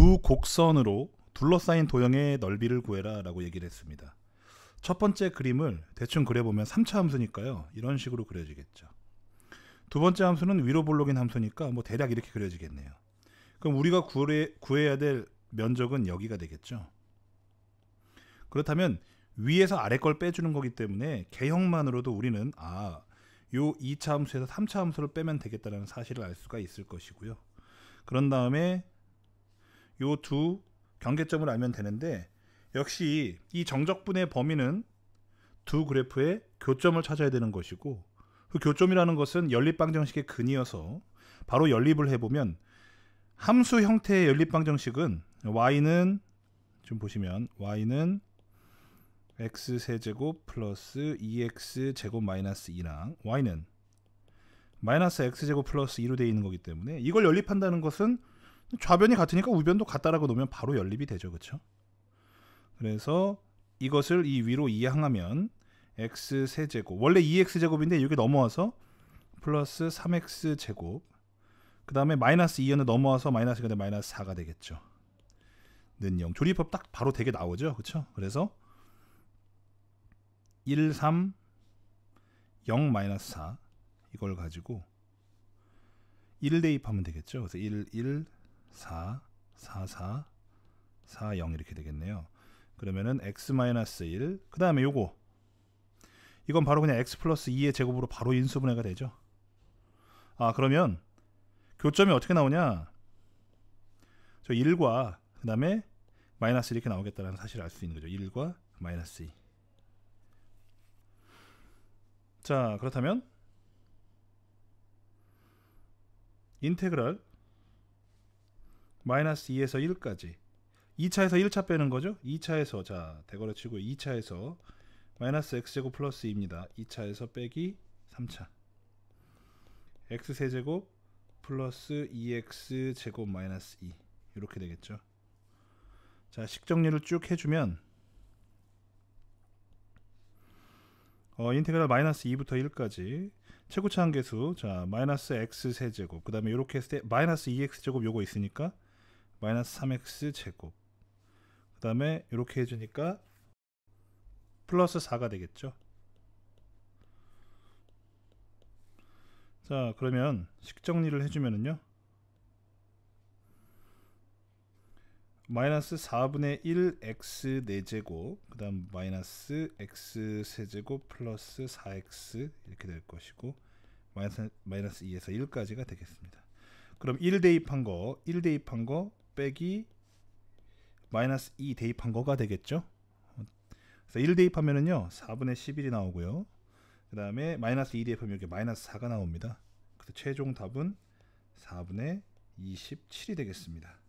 두 곡선으로 둘러싸인 도형의 넓이를 구해라 라고 얘기를 했습니다. 첫 번째 그림을 대충 그려보면 3차 함수니까요. 이런 식으로 그려지겠죠. 두 번째 함수는 위로 볼록인 함수니까 뭐 대략 이렇게 그려지겠네요. 그럼 우리가 구해, 구해야 될 면적은 여기가 되겠죠. 그렇다면 위에서 아래 걸 빼주는 거기 때문에 개형만으로도 우리는 아, 요 2차 함수에서 3차 함수를 빼면 되겠다는 사실을 알 수가 있을 것이고요. 그런 다음에 요 두 경계점을 알면 되는데 역시 이 정적분의 범위는 두 그래프의 교점을 찾아야 되는 것이고 그 교점이라는 것은 연립방정식의 근이어서 바로 연립을 해보면 함수 형태의 연립방정식은 y는 좀 보시면 y는 x 세제곱 플러스 2x 제곱 마이너스 2랑 y는 마이너스 x제곱 플러스 2로 되어 있는 거기 때문에 이걸 연립한다는 것은 좌변이 같으니까 우변도 같다라고 놓으면 바로 연립이 되죠. 그렇죠? 그래서 이것을 이 위로 이항하면 x 세제곱 원래 2x 제곱인데 이게 넘어와서 플러스 3x 제곱 그 다음에 마이너스 2는 넘어와서 마이너스가 되 마이너스 4가 되겠죠. 는 0. 조리법 딱 바로 되게 나오죠. 그렇죠? 그래서 1, 3, 0, 마이너스 4 이걸 가지고 1 대입하면 되겠죠. 그래서 1, 1, 4, 4, 4, 4, 0 이렇게 되겠네요. 그러면은 x 마이너스 1, 그 다음에 요거 이건 바로 그냥 x 플러스 2의 제곱으로 바로 인수분해가 되죠. 아 그러면 교점이 어떻게 나오냐? 저 1과 그 다음에 마이너스 이렇게 나오겠다는 사실을 알 수 있는 거죠. 1과 마이너스 2. 자 그렇다면 인테그랄 마이너스 2에서 1까지. 2차에서 1차 빼는 거죠? 2차에서 자 대괄호 치고 2차에서 마이너스 x제곱 플러스 2입니다. 2차에서 빼기 3차. x세제곱 플러스 2x 제곱 마이너스 2 이렇게 되겠죠? 자 식정리를 쭉 해주면 어, 인테그랄 마이너스 2부터 1까지 최고차 한계수 자 마이너스 x 세제곱 그 다음에 이렇게 했을 때 마이너스 2x 제곱 요거 있으니까 마이너스 3x 제곱. 그 다음에 이렇게 해주니까 플러스 4가 되겠죠? 자 그러면 식정리를 해주면은요. 마이너스 4분의 1 x 4제곱 그 다음 마이너스 x 세제곱 플러스 4x 이렇게 될 것이고 마이너스, 마이너스 2에서 1까지가 되겠습니다. 그럼 1 대입한 거 1 대입한 거 빼기 마이너스 2 대입한 거가 되겠죠? 그래서 1 대입하면은요 4분의 11이 나오고요. 그 다음에 마이너스 2 대입하면 이렇게 마이너스 4가 나옵니다. 그래서 최종 답은 4분의 27이 되겠습니다